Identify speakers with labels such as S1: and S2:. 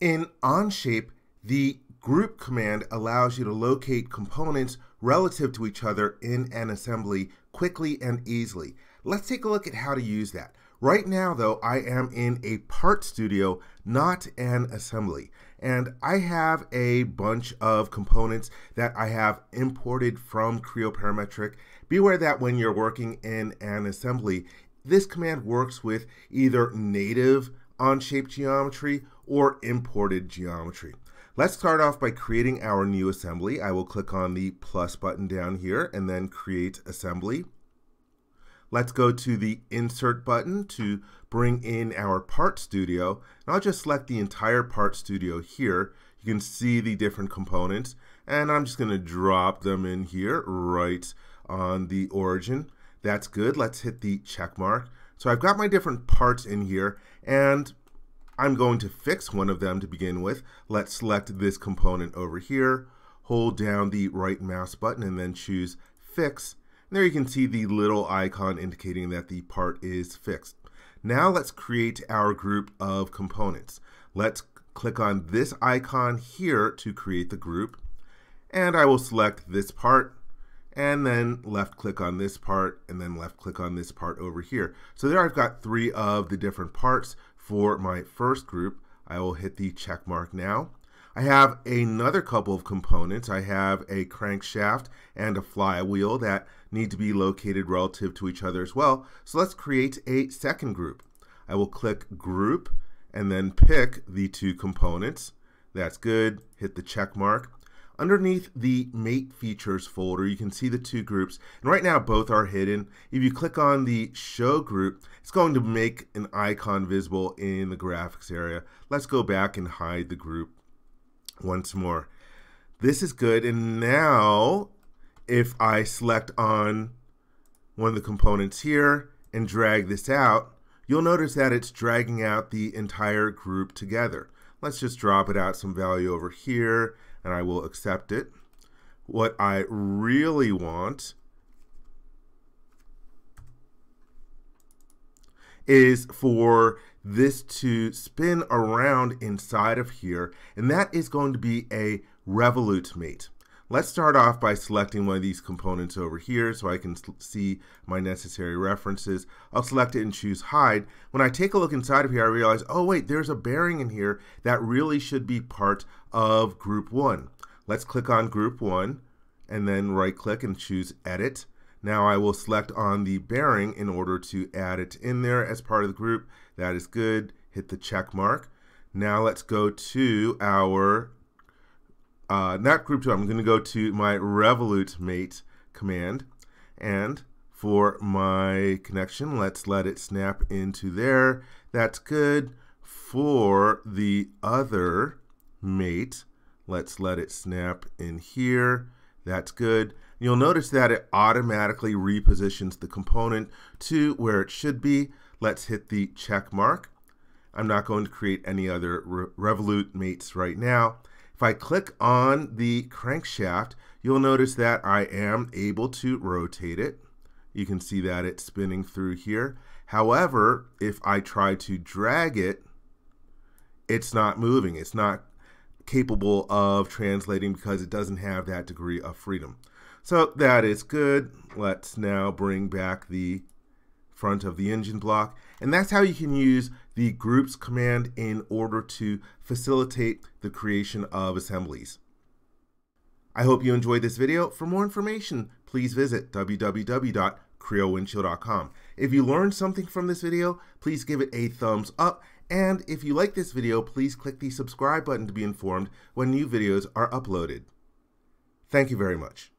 S1: In Onshape, the group command allows you to locate components relative to each other in an assembly quickly and easily. Let's take a look at how to use that. Right now, though, I am in a part studio, not an assembly. And I have a bunch of components that I have imported from Creo Parametric. Beware that when you're working in an assembly, this command works with either native Onshape geometry or imported geometry. Let's start off by creating our new assembly. I will click on the plus button down here and then create assembly. Let's go to the Insert button to bring in our Part Studio. And I'll just select the entire Part Studio here. You can see the different components. And I'm just going to drop them in here right on the origin. That's good. Let's hit the check mark. So I've got my different parts in here. And I'm going to fix one of them to begin with. Let's select this component over here. Hold down the right mouse button and then choose Fix and there you can see the little icon indicating that the part is fixed. Now let's create our group of components. Let's click on this icon here to create the group. And I will select this part and then left click on this part and then left click on this part over here. So there I've got three of the different parts for my first group. I will hit the check mark now. I have another couple of components. I have a crankshaft and a flywheel that need to be located relative to each other as well. So let's create a second group. I will click group and then pick the two components. That's good. Hit the check mark. Underneath the mate features folder, you can see the two groups. And right now, both are hidden. If you click on the show group, it's going to make an icon visible in the graphics area. Let's go back and hide the group once more. This is good. And now if I select on one of the components here and drag this out, you'll notice that it's dragging out the entire group together. Let's just drop it out some value over here and I will accept it. What I really want is for this to spin around inside of here, and that is going to be a revolute mate. Let's start off by selecting one of these components over here so I can see my necessary references. I'll select it and choose hide. When I take a look inside of here, I realize, oh wait, there's a bearing in here that really should be part of group one. Let's click on group one and then right click and choose edit. Now I will select on the bearing in order to add it in there as part of the group. That is good. Hit the check mark. Now let's go to our, uh, not group two, I'm going to go to my revolute mate command. And for my connection, let's let it snap into there. That's good. For the other mate, let's let it snap in here. That's good. You'll notice that it automatically repositions the component to where it should be. Let's hit the check mark. I'm not going to create any other Re Revolute mates right now. If I click on the crankshaft, you'll notice that I am able to rotate it. You can see that it's spinning through here. However, if I try to drag it, it's not moving. It's not capable of translating because it doesn't have that degree of freedom. So that is good. Let's now bring back the front of the engine block. And that's how you can use the groups command in order to facilitate the creation of assemblies. I hope you enjoyed this video. For more information, please visit www.creowindchill.com. If you learned something from this video, please give it a thumbs up. And if you like this video, please click the subscribe button to be informed when new videos are uploaded. Thank you very much.